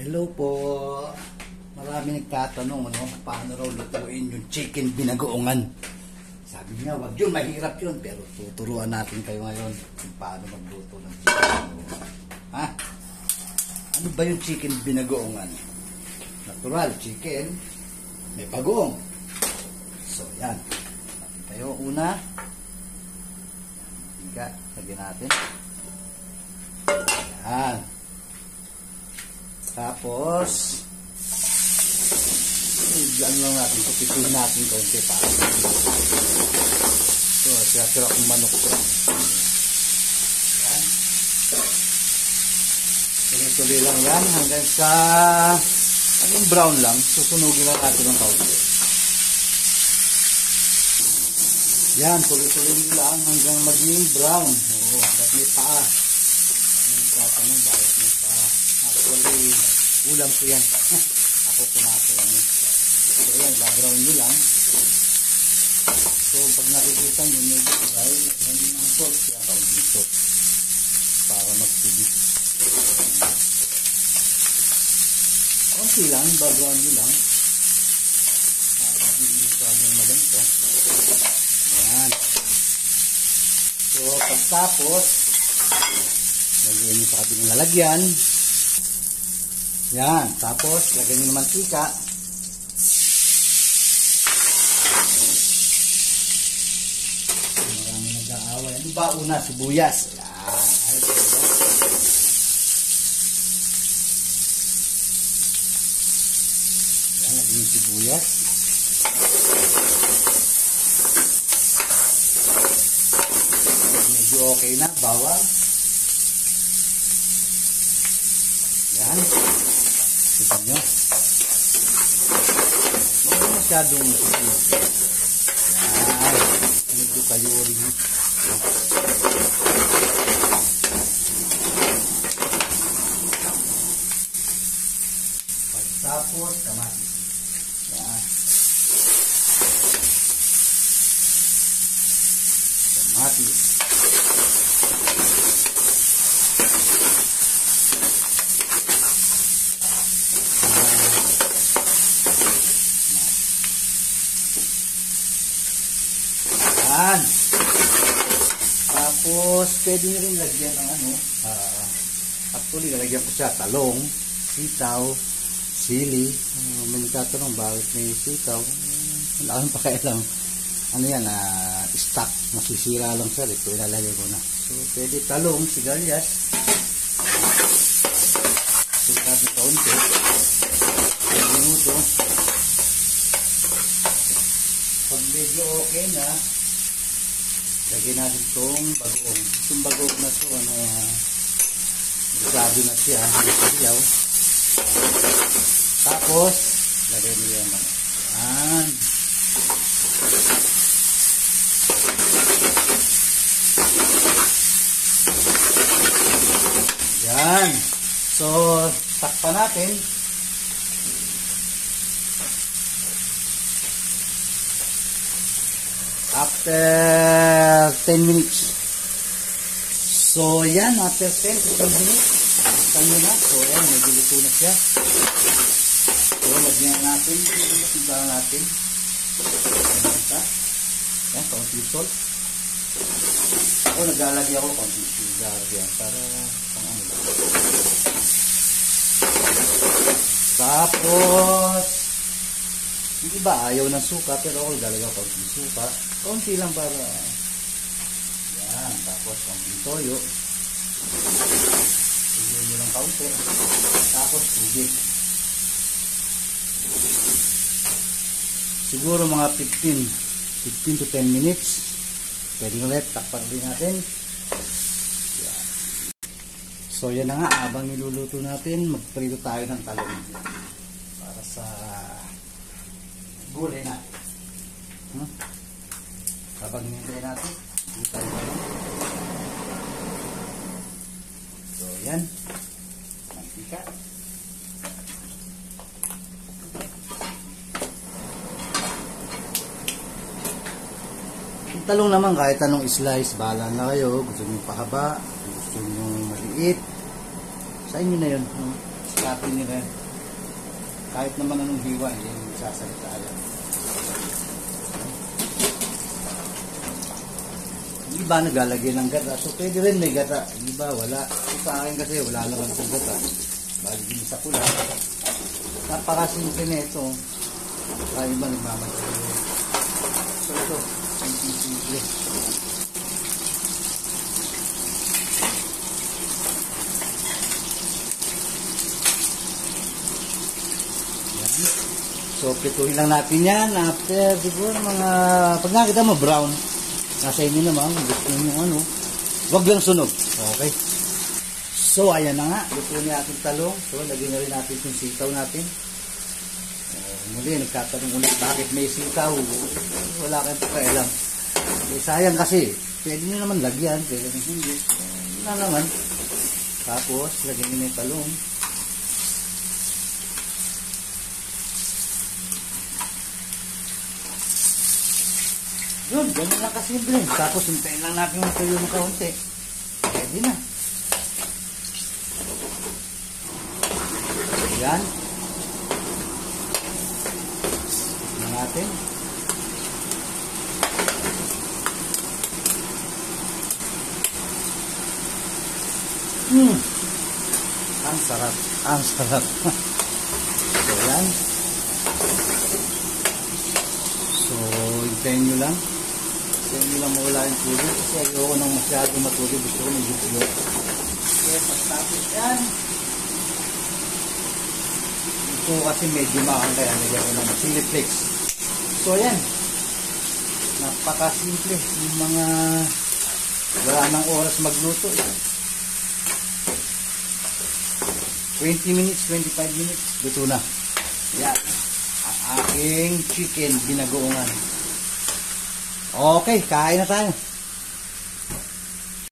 Hello po. Marami nagtatanong ano, paano raw lutuin yung chicken binagoongan. Sabi niya, wag yun, mahirap yun. Pero tuturuan natin kayo ngayon kung paano magluto ng chicken. Ha? Ano ba yung chicken binagoongan? Natural, chicken, may bagoong. So, yan. Tayo una. Higa, lagyan natin. Yan. Tapos, ano lang natin, kupituhin natin konti para So, tira-tira manok ko. Yan. Tuloy-tuloy lang yan hanggang sa anong brown lang. Susunugin lang natin ng kaunti. Yan, tuloy-tuloy lang hanggang maging brown. Oo, ba't may paa? May tatanong, bakit may paa? Actually, ulam ko yan. Ako kumato yan. So, yan, babrown nyo lang. So, pag nakikita nyo, medyo ay, yan ng salt. Kaya kaunting salt. Para magtubig. Konti lang, babrown nyo lang. Para hindi masyadong malanta. Yan. So, pagtapos, lagyan nyo sa kabilang lalagyan. Yan. Tapos, lagyan nyo ng mantika. Marami nag-aaway. Ano ba una? Sibuyas. Yan. Ay. Yan, yung sibuyas. Medyo okay na. Bawang. Yan. Kita nyo. Huwag mo masyadong susunod. Yan. Medyo kayo rin. Pagtapos, kamatis. Yan. Kamatis. Yan. Tapos, pwede nyo rin lagyan ng ano, ah, actually, lalagyan ko siya talong, sitaw, sili. Uh, may nagtatanong, bakit may sitaw? Uh, wala akong pakialam. Ano yan, ah, stock, masisira lang sir, ito ilalagay ko na. So, pwede talong, sigarias. Sulat natin kaunti. Minuto. Pag medyo okay na, lagyan natin itong bagoong. Itong bagoong na ito, ano, masyado na siya, nagsasayaw. Tapos, lagyan niyo yung ano. Yan. Yan. So, takpan natin. after 10 minutes. So, yan, after 10 to 12 minutes, nyo na. So, yan, medyo luto na siya. So, lagyan natin, sigaw natin. Yan, ito. Yan, kaunting salt. Ako, naglalagay ako kaunting sugar yan, para pang ano. Tapos, hindi ba ayaw ng suka, pero ako naglalagay ako kaunting suka. Kaunti lang para, yan, tapos kaunting toyo. Tuyo nyo lang kaunti. Tapos tubig. Siguro mga 15, 15 to 10 minutes. Pwede ulit, takpan din natin. Yan. So yan na nga, habang niluluto natin, magprito tayo ng talong. Para sa gulay natin. Hmm? Habang natin. So yan, mantika. Yung talong naman kahit anong slice, bahala na kayo. Gusto nyo pahaba, gusto nyo maliit. Sa inyo na yun. Hmm. Sabi nila, kahit naman anong hiwa, yan yung sasalita yan. Iba naglalagay ng gata. So, pwede rin may gata. Iba, wala. So, sa akin kasi, wala naman sa gata. Bali din sa pula. Napakasimple na ito. Kaya iba nagmamadali. So, ito. Simple-simple. So, pituhin lang natin yan after siguro mga, pag nakita mo brown, nasa inyo naman, gusto nyo ano, wag lang sunog. Okay. So, ayan na nga, luto na ating talong. So, lagyan na rin natin yung sitaw natin. Uh, muli, nagtatanong ulit, bakit may sitaw? Wala kayong pakialam. Eh, sayang kasi, pwede nyo naman lagyan, pwede nyo hindi. Wala naman. Tapos, lagyan nyo na yung talong. Yun, ganyan lang kasimple. Tapos, hintayin lang natin yung tuyo ng kaunti. Pwede na. Yan. Tignan natin. Hmm. Ang sarap. Ang sarap. so, yan. So, hintayin nyo lang. Hintayin nyo lang mawala yung tuloy. Kasi ayoko nang masyado matuloy. Gusto ko medyo tuloy. Okay, pagtapos yan. Ito kasi medyo mahal kaya nagyan ko ng chili flakes. So, yan. Napakasimple. Yung mga wala nang oras magluto. 20 minutes, 25 minutes, luto na. Yan. Ang aking chicken binagoongan. Okay, kain na tayo.